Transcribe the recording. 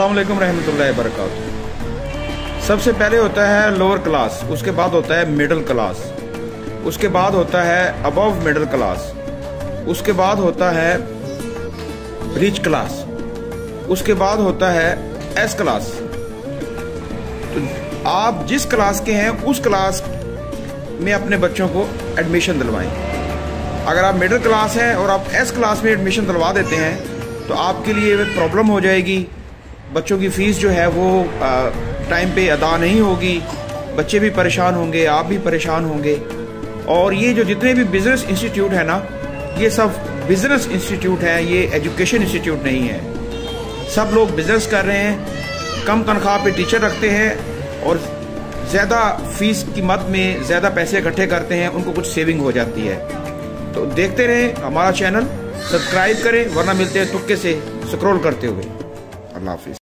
अस्सलाम वालेकुम रहमतुल्लाहि सबसे पहले होता है लोअर क्लास उसके बाद होता है मिडिल क्लास उसके बाद होता है अबव मिडिल क्लास उसके बाद होता है रिच क्लास उसके बाद होता है एस क्लास तो आप जिस क्लास के हैं, उस क्लास में अपने बच्चों को एडमिशन दिलवाएँ। अगर आप मिडिल क्लास हैं और आप एस क्लास में एडमिशन दिलवा देते हैं तो आपके लिए प्रॉब्लम हो जाएगी। बच्चों की फ़ीस जो है वो टाइम पे अदा नहीं होगी। बच्चे भी परेशान होंगे, आप भी परेशान होंगे। और ये जो जितने भी बिज़नेस इंस्टीट्यूट है ना, ये सब बिज़नेस इंस्टीट्यूट है, ये एजुकेशन इंस्टीट्यूट नहीं है। सब लोग बिज़नेस कर रहे हैं, कम तनख्वाह पे टीचर रखते हैं और ज़्यादा फ़ीस की मद में ज़्यादा पैसे इकट्ठे करते हैं, उनको कुछ सेविंग हो जाती है। तो देखते रहें हमारा चैनल सब्सक्राइब करें, वरना मिलते हैं तुक्के से स्क्रॉल करते हुए। अल्लाह हाफिज़।